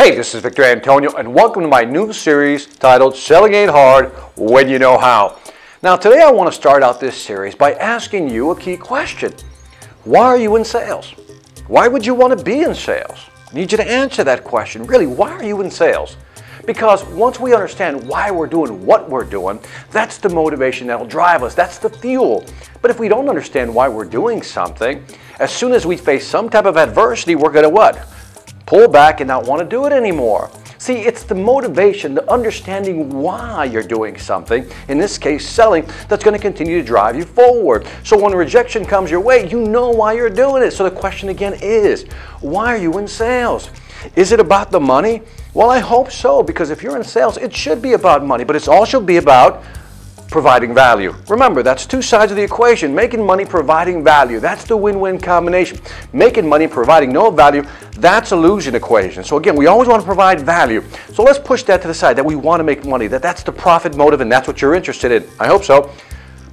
Hey, this is Victor Antonio, and welcome to my new series titled Selling Ain't Hard When You Know How. Now, today I want to start out this series by asking you a key question Why are you in sales? Why would you want to be in sales? I need you to answer that question. Really, why are you in sales? Because once we understand why we're doing what we're doing, that's the motivation that'll drive us. That's the fuel. But if we don't understand why we're doing something, as soon as we face some type of adversity, we're going to what? Pull back and not want to do it anymore. See, it's the motivation, the understanding why you're doing something, in this case selling, that's going to continue to drive you forward. So when rejection comes your way, you know why you're doing it. So the question again is, why are you in sales? Is it about the money? Well, I hope so, because if you're in sales, it should be about money, but it's also be about providing value. Remember, that's two sides of the equation. Making money, providing value. That's the win-win combination. Making money, providing no value, that's a losing equation. So again, we always want to provide value. So let's push that to the side, that we want to make money, that that's the profit motive and that's what you're interested in. I hope so.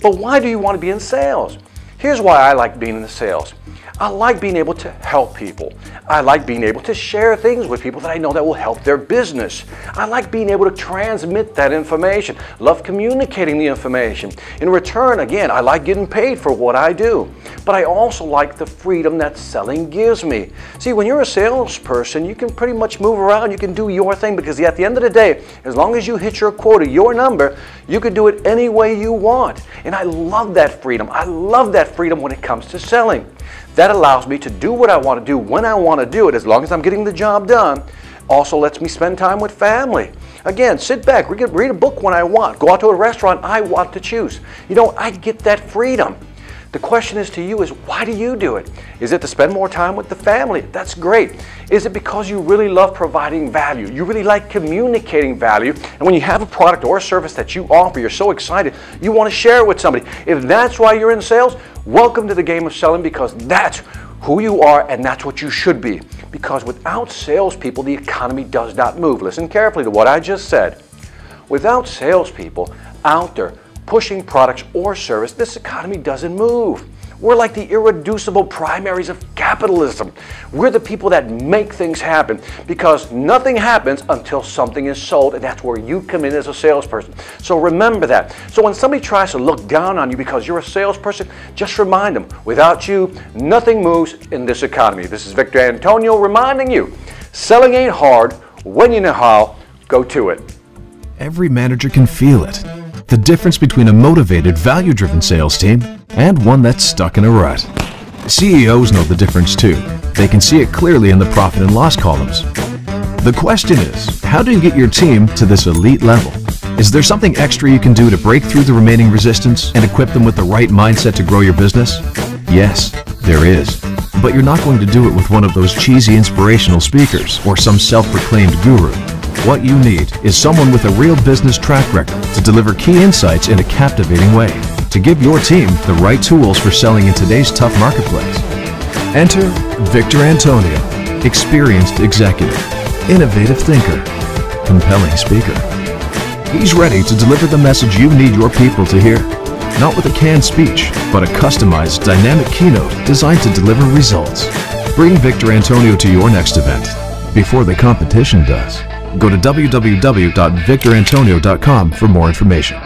But why do you want to be in sales? Here's why I like being in the sales. I like being able to help people. I like being able to share things with people that I know that will help their business. I like being able to transmit that information. Love communicating the information. In return, again, I like getting paid for what I do. But I also like the freedom that selling gives me. See, when you're a salesperson, you can pretty much move around. You can do your thing because at the end of the day, as long as you hit your quota, your number, you can do it any way you want. And I love that freedom. I love that freedom when it comes to selling. That allows me to do what I want to do when I want to do it, as long as I'm getting the job done. Also lets me spend time with family. Again, sit back, read, a book when I want, go out to a restaurant I want to choose. You know, I get that freedom. The question is to you is why do you do it? Is it to spend more time with the family? That's great. Is it because you really love providing value? You really like communicating value. And when you have a product or a service that you offer, you're so excited, you want to share it with somebody. If that's why you're in sales, welcome to the game of selling because that's who you are and that's what you should be. Because without salespeople, the economy does not move. Listen carefully to what I just said. Without salespeople out there pushing products or service, this economy doesn't move. We're like the irreducible primaries of capitalism. We're the people that make things happen because nothing happens until something is sold, and that's where you come in as a salesperson. So remember that. So when somebody tries to look down on you because you're a salesperson, just remind them without you, nothing moves in this economy. This is Victor Antonio reminding you selling ain't hard. When you know how, go to it. Every manager can feel it the difference between a motivated, value-driven sales team and one that's stuck in a rut. CEOs know the difference too. They can see it clearly in the profit and loss columns. The question is, how do you get your team to this elite level? Is there something extra you can do to break through the remaining resistance and equip them with the right mindset to grow your business? Yes, there is. But you're not going to do it with one of those cheesy inspirational speakers or some self-proclaimed guru. What you need is someone with a real business track record to deliver key insights in a captivating way, to give your team the right tools for selling in today's tough marketplace. Enter Victor Antonio, experienced executive, innovative thinker, compelling speaker. He's ready to deliver the message you need your people to hear, not with a canned speech, but a customized, dynamic keynote designed to deliver results. Bring Victor Antonio to your next event before the competition does. Go to www.victorantonio.com for more information.